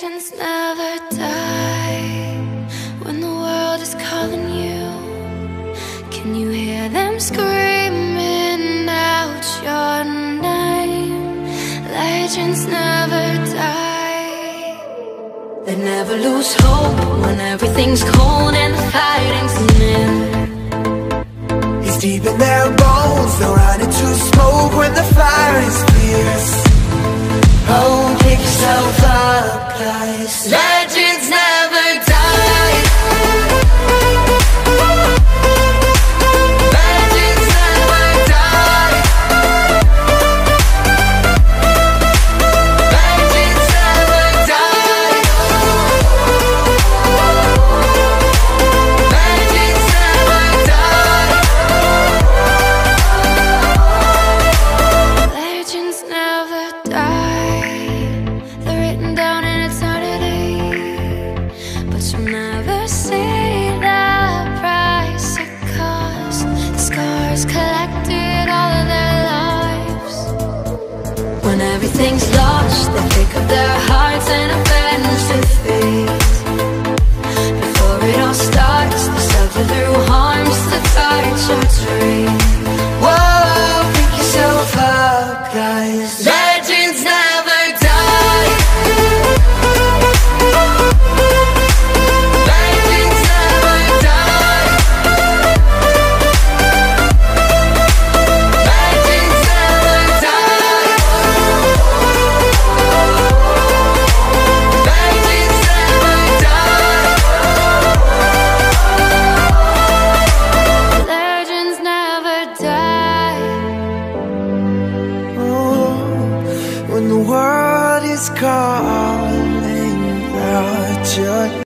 Legends never die when the world is calling you. Can you hear them screaming out your name? Legends never die. They never lose hope when everything's cold and the fighting's near. It's deep in their bones, they'll run into smoke when the fire is everything's lost, they pick up their hearts and is calling out your